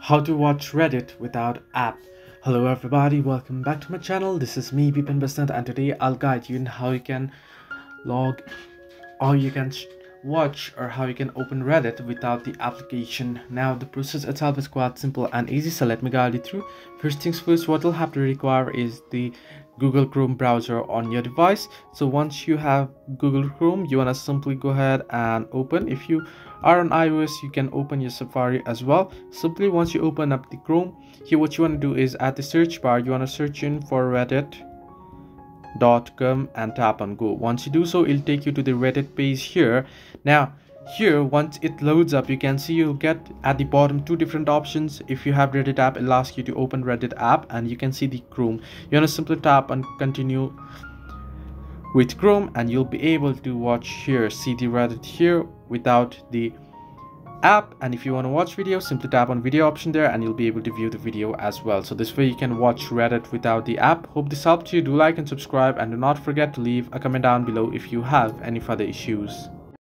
how to watch reddit without app. Hello everybody. Welcome back to my channel. This is me Bipin Basant and today i'll guide you in how you can log or you can watch or how you can open reddit without the application. Now the process itself is quite simple and easy so let me guide you through. First things first what you'll have to require is the google chrome browser on your device. So once you have google chrome you want to simply go ahead and open. If you are on ios you can open your safari as well. Simply once you open up the chrome here what you want to do is at the search bar. You want to search in for reddit dot com and tap on go. Once you do so it'll take you to the reddit page here. Now here once it loads up you can see you'll get at the bottom two different options. If you have reddit app it'll ask you to open reddit app and you can see the chrome. You want to simply tap and continue with chrome and you'll be able to watch here see the reddit here without the app and if you want to watch video simply tap on video option there and you'll be able to view the video as well. So this way you can watch reddit without the app. Hope this helped you. Do like and subscribe and do not forget to leave a comment down below if you have any further issues